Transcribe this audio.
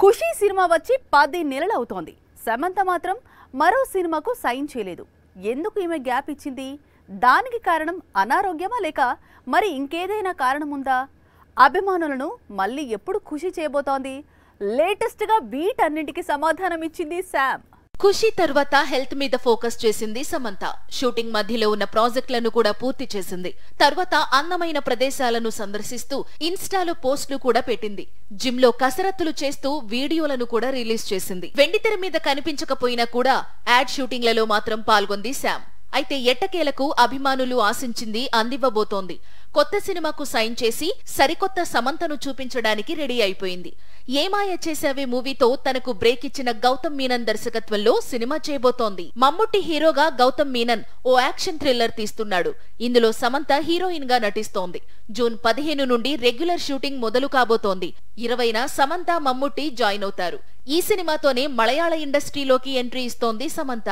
ఖుషీ cinema వచ్చి పది నెలలు అవుతోంది. సమంత మాత్రం మరో సినిమాకు సైన్ చేయలేదు. ఎందుకు ఈమె గ్యాప్ ఇచ్చింది? దానికి కారణం అనారోగ్యమా లేక మరి ఇంకేదైనా కారణం ఉందా? అభిమానులను మళ్ళీ ఎప్పుడు ఖుషి చేయబోతోంది? లేటెస్ట్గా వీటన్నింటికి సమాధానం ఇచ్చింది శామ్. ఖుషి తర్వాత హెల్త్ మీద ఫోకస్ చేసింది సమంత. షూటింగ్ మధ్యలో ఉన్న ప్రాజెక్టులను కూడా పూర్తి చేసింది. తర్వాత అందమైన ప్రదేశాలను సందర్శిస్తూ ఇన్స్టాలో పోస్టులు కూడా పెట్టింది. జిమ్లో కసరత్తులు చేస్తూ వీడియోలను కూడా రిలీజ్ చేసింది. వెండితెర మీద కనిపించకపోయినా కూడా యాడ్ షూటింగ్లలో మాత్రం పాల్గొంది శామ్ అయితే ఎట్టకేలకు అభిమానులు ఆశించింది అందివ్వబోతోంది. కొత్త సినిమాకు సైన్ చేసి సరికొత్త సమంతను చూపించడానికి రెడీ అయిపోయింది. ఏమాయ చేసావే మూవీతో తనకు బ్రేక్ ఇచ్చిన గౌతమ్ మీనన్ దర్శకత్వంలో సినిమా చేయబోతోంది. మమ్ముట్టి హీరోగా గౌతమ్ మీనన్ ఓ యాక్షన్ థ్రిల్లర్ తీస్తున్నాడు. ఇందులో సమంత హీరోయిన్గా నటిస్తోంది. జూన్ పదిహేను నుండి రెగ్యులర్ షూటింగ్ మొదలు కాబోతోంది. ఇరవైన సమంత మమ్ముట్టి జాయిన్ అవుతారు. ఈ సినిమాతోనే మలయాళ ఇండస్ట్రీలోకి ఎంట్రీ ఇస్తోంది సమంత.